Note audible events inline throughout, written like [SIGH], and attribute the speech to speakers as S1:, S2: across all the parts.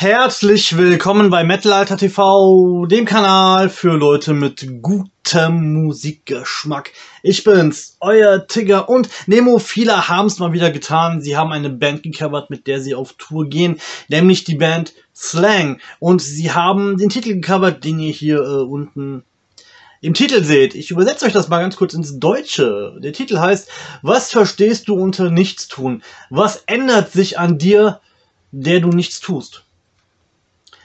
S1: Herzlich willkommen bei Metal TV, dem Kanal für Leute mit gutem Musikgeschmack. Ich bin's, euer Tigger und Nemophila haben's mal wieder getan. Sie haben eine Band gecovert, mit der sie auf Tour gehen, nämlich die Band Slang. Und sie haben den Titel gecovert, den ihr hier äh, unten im Titel seht. Ich übersetze euch das mal ganz kurz ins Deutsche. Der Titel heißt, was verstehst du unter Nichtstun? Was ändert sich an dir, der du nichts tust?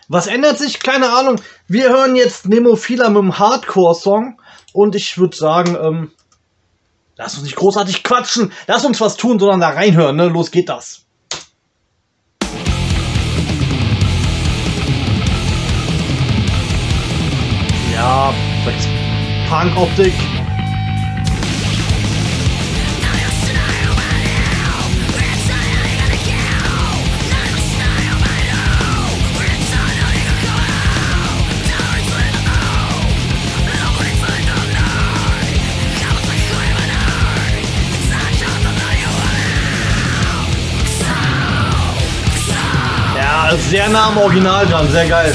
S1: Was ändert sich? Keine Ahnung. Wir hören jetzt Nemophila mit einem Hardcore-Song und ich würde sagen, ähm, lass uns nicht großartig quatschen, lass uns was tun, sondern da reinhören, ne? Los geht das. Ja, Punk-Optik. Sehr nah am Original dran, sehr geil.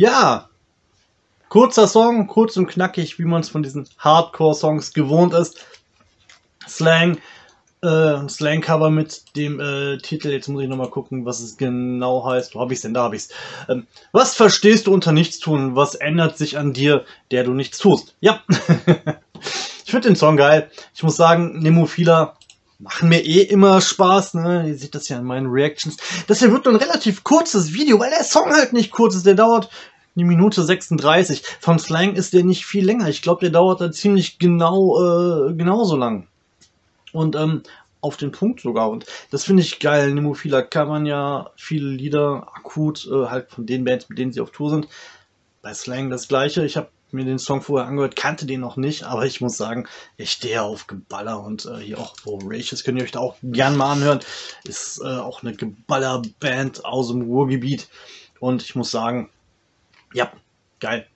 S1: Ja, kurzer Song, kurz und knackig, wie man es von diesen Hardcore-Songs gewohnt ist. Slang, äh, Slang-Cover mit dem äh, Titel, jetzt muss ich nochmal gucken, was es genau heißt. Wo habe ich denn? Da habe ich es. Ähm, was verstehst du unter Nichtstun? Was ändert sich an dir, der du nichts tust? Ja, [LAUGHS] ich finde den Song geil. Ich muss sagen, Nemophila machen mir eh immer Spaß, ne? Ihr seht das ja in meinen Reactions. Das hier wird ein relativ kurzes Video, weil der Song halt nicht kurz ist. Der dauert eine Minute 36. Vom Slang ist der nicht viel länger. Ich glaube, der dauert da ziemlich genau, äh, genauso lang. Und ähm, auf den Punkt sogar. Und das finde ich geil. Nemophila kann man ja viele Lieder akut, äh, halt von den Bands, mit denen sie auf Tour sind. Bei Slang das gleiche. Ich habe mir den Song vorher angehört, kannte den noch nicht, aber ich muss sagen, ich stehe auf Geballer und äh, hier auch Voracious könnt ihr euch da auch gern mal anhören. Ist äh, auch eine Geballer-Band aus dem Ruhrgebiet und ich muss sagen, ja, geil.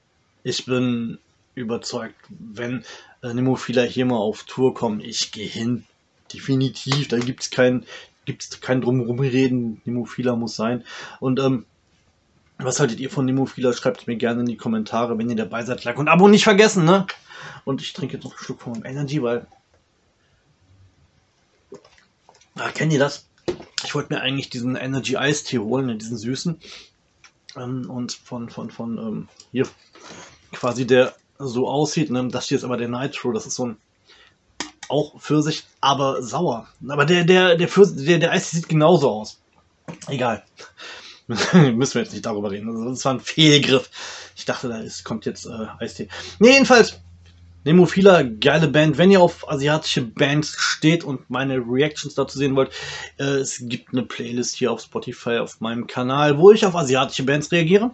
S1: Ich bin überzeugt, wenn äh, Nemophila hier mal auf Tour kommen, ich gehe hin. Definitiv, da gibt es kein, gibt's kein Drumherumreden. Nemophila muss sein. Und ähm, was haltet ihr von Nemophila? Schreibt mir gerne in die Kommentare, wenn ihr dabei seid. Like und Abo nicht vergessen, ne? Und ich trinke jetzt noch einen Schluck von meinem Energy, weil... Ah, kennt ihr das? Ich wollte mir eigentlich diesen Energy Eistee holen, ne, diesen süßen. Ähm, und von, von, von, ähm, hier quasi der so aussieht. Ne? Das hier ist aber der Nitro, das ist so ein auch Pfirsich, aber sauer. Aber der, der, der, Pfirsich, der, der Eistee sieht genauso aus. Egal. [LAUGHS] Müssen wir jetzt nicht darüber reden. Also, das war ein Fehlgriff. Ich dachte, da ist, kommt jetzt äh, Eistee. Nee, jedenfalls, Nemophila, geile Band. Wenn ihr auf asiatische Bands steht und meine Reactions dazu sehen wollt, äh, es gibt eine Playlist hier auf Spotify auf meinem Kanal, wo ich auf asiatische Bands reagiere.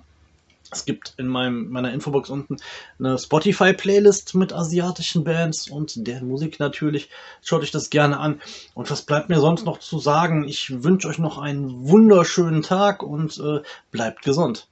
S1: Es gibt in meinem, meiner Infobox unten eine Spotify-Playlist mit asiatischen Bands und deren Musik natürlich. Schaut euch das gerne an. Und was bleibt mir sonst noch zu sagen? Ich wünsche euch noch einen wunderschönen Tag und äh, bleibt gesund.